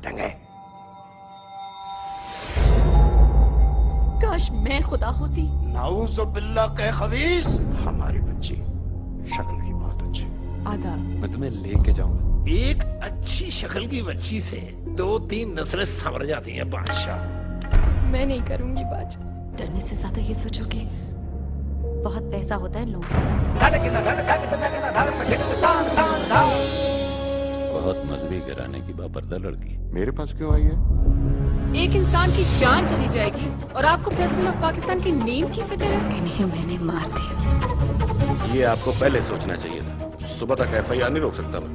पतंग है। काश मैं खुदा होती। नाउजुबिल्ला खबीस। हमारी बच्ची शक्ल की बहुत अच्छी। आदा। मैं तुम्हें लेके जाऊँगा। एक अच्छी शक्ल की बच्ची से दो तीन नस्लें संवर जाती हैं बादशाह। मैं नहीं करूँगी बादशाह डरने से ज़्यादा ये सोचो कि बहुत पैसा होता है लोगों के पास। बहुत मजहबी घराने की बापर्दा लड़की। मेरे पास क्यों आई है? एक इंसान की जान चली जाएगी और आपको प्रेसिडेंट ऑफ़ पाकिस्तान की नींद की फ़िक्र है? इन्हें मैंने मार दिया। ये आपको पहले सोचना चाहिए था। सुबह तक एफ़ आई आर नहीं रोक सकता मैं।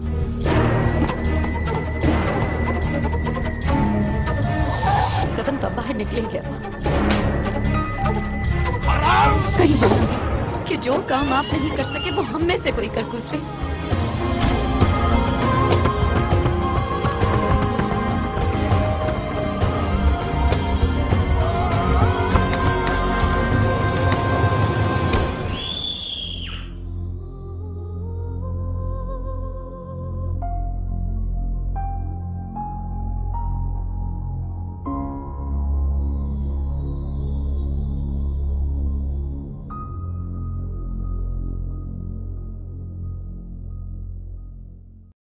कदम तो बाहर निकलेंगे कहीं कि जो काम आप नहीं कर सके वो हम में से कोई कर गुजरे